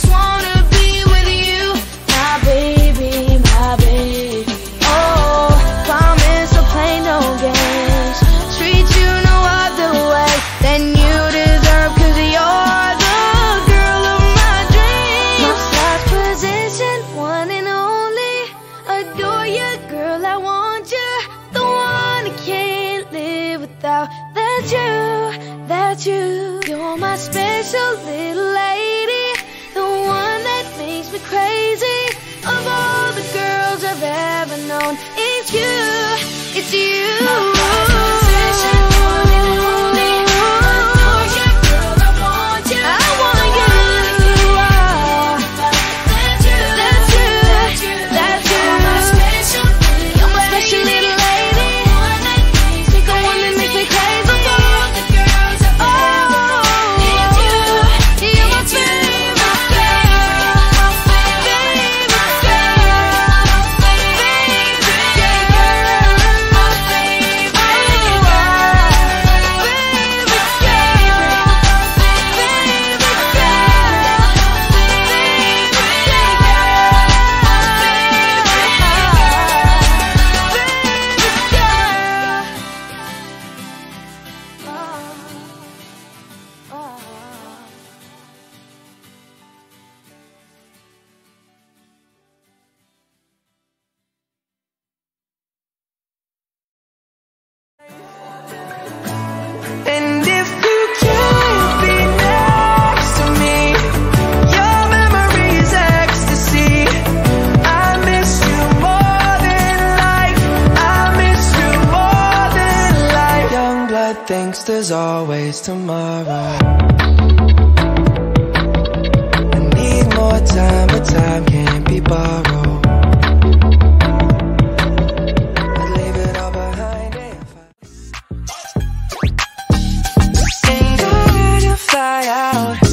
just wanna be with you, my baby, my baby. Oh, promise I'll play no games, treat you no other way than you you're the girl of my dreams. My position, one and only, adore you, girl, I want you, the one I can't live without. That's you, that's you, you're my special little lady. thinks there's always tomorrow. I need more time, but time can't be borrowed. I'd leave it all behind if I... Ain't gonna fly out.